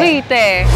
viste?